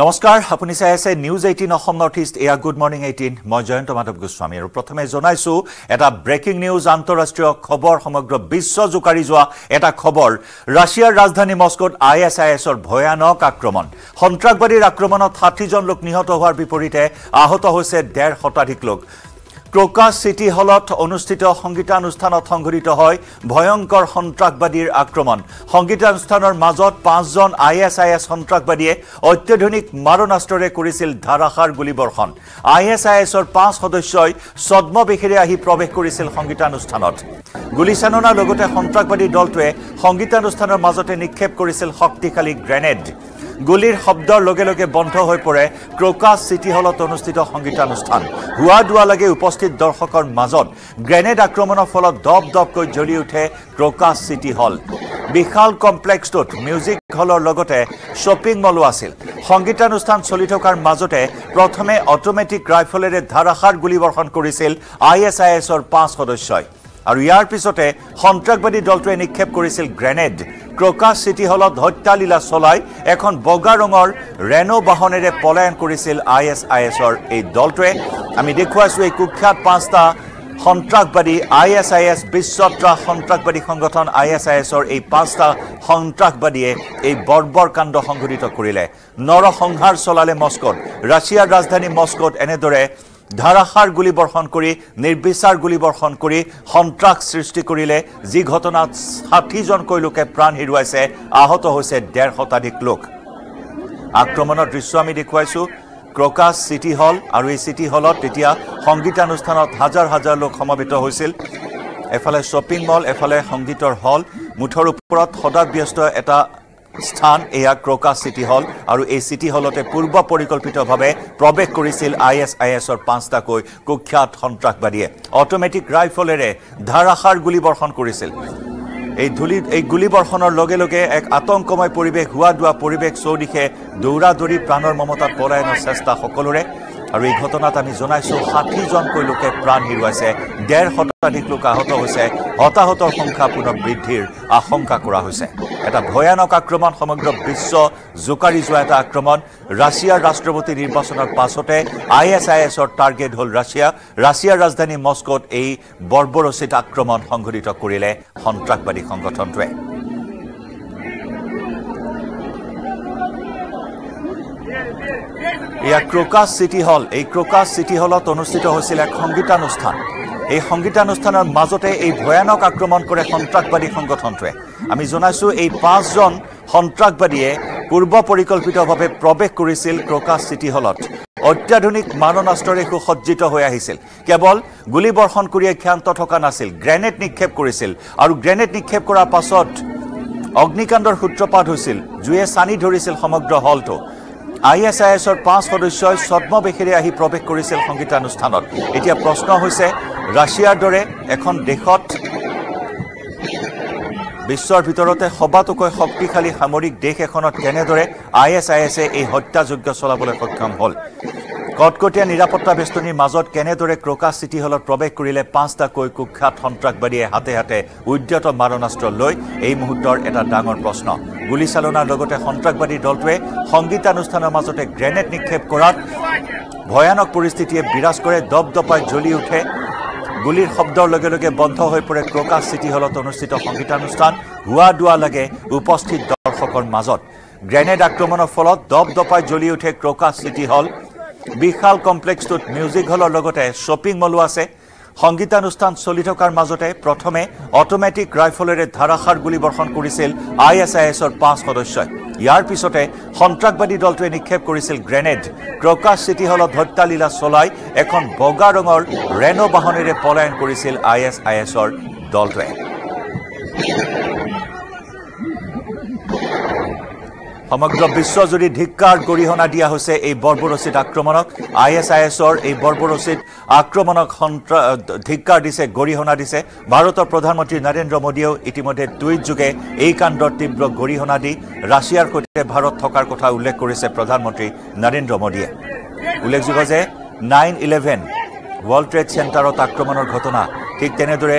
নমস্কাৰ আপুনি চাই আছে news eighteen Assam north east এয়া গুড মৰ্ণিং এইটিন মই জয়ন্ত মাধৱ গোস্বামী আৰু প্ৰথমে জনাইছোঁ এটা ব্ৰেকিং নিউজ আন্তঃৰাষ্ট্ৰীয় খবৰ সমগ্ৰ বিশ্ব জোকাৰি যোৱা এটা খবৰ। ৰাছিয়াৰ ৰাজধানী মস্কোত আই এছ আই এছৰ ভয়ানক আক্ৰমণ। সন্ত্ৰাসবাদীৰ আক্ৰমণত ষাঠিজন লোক নিহত হোৱাৰ বিপৰীতে আহত হৈছে ডেৰ শতাধিক লোক। ক্ৰকাছ চিটি হলত অনুষ্ঠিত সংগীতানুষ্ঠানত সংঘটিত হয় ভয়ংকৰ সন্ত্ৰাসবাদীৰ আক্ৰমণ। সংগীতানুষ্ঠানৰ মাজত পাঁচজন আই এছ আই এছ সন্ত্ৰাসবাদীয়ে অত্যাধুনিক মাৰণাস্ত্ৰৰে কৰিছিল ধাৰাসাৰ গুলীবৰ্ষণ। আই এছ আই এছৰ পাঁচ সদস্যই ছদ্মবেশেৰে আহি প্ৰৱেশ কৰিছিল সংগীতানুষ্ঠানত। গুলীচালনাৰ লগতে সন্ত্ৰাসবাদী দলটোৱে সংগীতানুষ্ঠানৰ মাজতে নিক্ষেপ কৰিছিল শক্তিশালী গ্ৰেনেড। গুলীৰ শব্দৰ লগে লগে বন্ধ হৈ পৰে ক্ৰকাছ চিটি হলত অনুষ্ঠিত সংগীতানুষ্ঠান। হোৱা দোৱালৈকে উপস্থিত দৰ্শকৰ মাজত গ্ৰেনেড আক্ৰমণৰ ফলত দপ দপকৈ জ্বলি উঠে ক্ৰকাছ চিটি হল। বিশাল কমপ্লেক্সটোত মিউজিক হলৰ লগতে শ্বপিং মলো আছিল। সংগীতানুষ্ঠান চলি থকাৰ মাজতে প্ৰথমে অট'মেটিক ৰাইফলেৰে ধাৰাসাৰ গুলীবৰ্ষণ কৰিছিল আই এছ আই এছৰ পাঁচ সদস্যই। আৰু ইয়াৰ পিছতে সন্ত্ৰাসবাদী দলটোৱে নিক্ষেপ কৰিছিল গ্ৰেনেড। ক্ৰকাছ চিটি হলত হত্যালীলা চলাই এখন বগা ৰঙৰ ৰেনো বাহনেৰে পলায়ন কৰিছিল আই এছ আই এছৰ এই দলটোৱে। আমি দেখুৱাইছোঁ এই কুখ্যাত পাঁচটা সন্ত্ৰাসবাদী আই এছ আই এছ বিশ্বত্ৰা সন্ত্ৰাসবাদী সংগঠন আই এছ আই এছৰ এই পাঁচটা সন্ত্ৰাসবাদীয়ে এই বৰ্বৰ কাণ্ড সংঘটিত কৰিলে। নৰসংহাৰ চলালে মস্কোত। ৰাছিয়াৰ ৰাজধানী মস্কোত এনেদৰে ধাৰাসাৰ গুলীবৰ্ষণ কৰি নিৰ্বিচাৰ গুলীবৰ্ষণ কৰি সন্ত্ৰাস সৃষ্টি কৰিলে যি ঘটনাত ষাঠিজনকৈ লোকে প্ৰাণ হেৰুৱাইছে আহত হৈছে ডেৰ শতাধিক লোক। আক্ৰমণৰ দৃশ্য আমি দেখুৱাইছোঁ। ক্ৰকাছ চিটি হল আৰু এই চিটি হলত তেতিয়া সংগীতানুষ্ঠানত হাজাৰ হাজাৰ লোক সমবেত হৈছিল। এফালে শ্বপিং মল এফালে সংগীতৰ হল। মুঠৰ ওপৰত সদাব্যস্ত এটা স্থান এয়া ক্ৰকাছ চিটি হল আৰু এই চিটি হলতে পূৰ্ব পৰিকল্পিতভাৱে প্ৰৱেশ কৰিছিল আই এছ আই এছৰ পাঁচটাকৈ কুখ্যাত সন্ত্ৰাসবাদীয়ে। অট'মেটিক ৰাইফলেৰে ধাৰাসাৰ গুলীবৰ্ষণ কৰিছিল। এই ধূলি এই গুলীবৰ্ষণৰ লগে লগে এক আতংকময় পৰিৱেশ হোৱা দোৱা পৰিৱেশ চৌদিশে দৌৰা দৌৰি প্ৰাণৰ মমতাত পলায়নৰ চেষ্টা সকলোৰে আৰু এই ঘটনাত আমি জনাইছোঁ ষাঠিজনকৈ লোকে প্ৰাণ হেৰুৱাইছে ডেৰ শতাধিক লোক আহত হৈছে হতাহতৰ সংখ্যা পুনৰ বৃদ্ধিৰ আশংকা কৰা হৈছে। এটা ভয়ানক আক্ৰমণ সমগ্ৰ বিশ্ব জোকাৰি যোৱা এটা আক্ৰমণ। ৰাছিয়াৰ ৰাষ্ট্ৰপতি নিৰ্বাচনৰ পাছতে আই এছ আই এছৰ টাৰ্গেট হ'ল ৰাছিয়া। ৰাছিয়াৰ ৰাজধানী মস্কোত এই বৰ্বৰচিত আক্ৰমণ সংঘটিত কৰিলে সন্ত্ৰাসবাদী সংগঠনটোৱে। এয়া ক্ৰকাছ চিটি হল। এই ক্ৰকাছ চিটি হলত অনুষ্ঠিত হৈছিল এক সংগীতানুষ্ঠান। এই সংগীতানুষ্ঠানৰ মাজতে এই ভয়ানক আক্ৰমণ কৰে সন্ত্ৰাসবাদী সংগঠনটোৱে। আমি জনাইছোঁ এই পাঁচজন সন্ত্ৰাসবাদীয়ে পূৰ্ব পৰিকল্পিতভাৱে প্ৰৱেশ কৰিছিল ক্ৰকাছ চিটি হলত। অত্যাধুনিক মাৰণাস্ত্ৰৰে সুসজ্জিত হৈ আহিছিল। কেৱল গুলীবৰ্ষণ কৰিয়ে ক্ষান্ত থকা নাছিল গ্ৰেনেড নিক্ষেপ কৰিছিল আৰু গ্ৰেনেড নিক্ষেপ কৰাৰ পাছত অগ্নিকাণ্ডৰ সূত্ৰপাত হৈছিল জুয়ে চানি ধৰিছিল সমগ্ৰ হলটো। আই এছ আই এছৰ পাঁচ সদস্যই ছদ্মবেশেৰে আহি প্ৰৱেশ কৰিছিল সংগীতানুষ্ঠানত। এতিয়া প্ৰশ্ন হৈছে ৰাছিয়াৰ দৰে এখন দেশত বিশ্বৰ ভিতৰতে সবাতোকৈ শক্তিশালী সামৰিক দেশ এখনত কেনেদৰে আই এছ আই এছে এই হত্যাযজ্ঞ চলাবলৈ সক্ষম হ'ল? কটকটীয়া নিৰাপত্তা বেষ্টনীৰ মাজত কেনেদৰে ক্ৰকাছ চিটি হলত প্ৰৱেশ কৰিলে পাঁচটাকৈ কুখ্যাত সন্ত্ৰাসবাদীয়ে হাতে হাতে উদ্যত মাৰণাস্ত্ৰ লৈ এই মুহূৰ্তৰ এটা ডাঙৰ প্ৰশ্ন। গুলীচালনাৰ লগতে সন্ত্ৰাসবাদী দলটোৱে সংগীতানুষ্ঠানৰ মাজতে গ্ৰেনেড নিক্ষেপ কৰাত ভয়ানক পৰিস্থিতিয়ে বিৰাজ কৰে দপদপাই জ্বলি উঠে। গুলীৰ শব্দৰ লগে লগে বন্ধ হৈ পৰে ক্ৰকাছ চিটি হলত অনুষ্ঠিত সংগীতানুষ্ঠান হোৱা দোৱা লাগে উপস্থিত দৰ্শকৰ মাজত। গ্ৰেনেড আক্ৰমণৰ ফলত দপদপাই জ্বলি উঠে ক্ৰকাছ চিটি হল। বিশাল কমপ্লেক্সটোত মিউজিক হলৰ লগতে শ্বপিং মলো আছে। সংগীতানুষ্ঠান চলি থকাৰ মাজতে প্ৰথমে অট'মেটিক ৰাইফলেৰে ধাৰাসাৰ গুলীবৰ্ষণ কৰিছিল আই এছ আই এছৰ পাঁচ সদস্যই। ইয়াৰ পিছতে সন্ত্ৰাসবাদী দলটোৱে নিক্ষেপ কৰিছিল গ্ৰেনেড। ক্ৰকাছ চিটি হলত হত্যালীলা চলাই এখন বগা ৰঙৰ ৰেনো বাহনেৰে পলায়ন কৰিছিল আই এছ আই এছৰ দলটোৱে। সমগ্ৰ বিশ্বজুৰি ধিক্কাৰ গৰিহণা দিয়া হৈছে এই বৰ্বৰচিত আক্ৰমণক। আই এছ আই এছৰ এই বৰ্বৰচিত আক্ৰমণক ধিক্কাৰ দিছে গৰিহণা দিছে। ভাৰতৰ প্ৰধানমন্ত্ৰী নৰেন্দ্ৰ মোদীয়েও ইতিমধ্যে টুইট যোগে এই কাণ্ডৰ তীব্ৰ গৰিহণা দি ৰাছিয়াৰ সৈতে ভাৰত থকাৰ কথা উল্লেখ কৰিছে প্ৰধানমন্ত্ৰী নৰেন্দ্ৰ মোদীয়ে। উল্লেখযোগ্য যে নাইন ইলেভেন ৱৰ্ল্ড ট্ৰেড চেণ্টাৰত আক্ৰমণৰ ঘটনা ঠিক তেনেদৰে